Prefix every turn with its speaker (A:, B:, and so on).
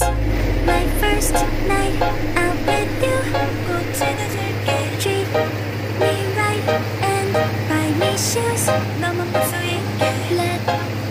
A: My first night out with you. Go to the turkey. Treat me right and buy me shoes. 너무 무서워. Let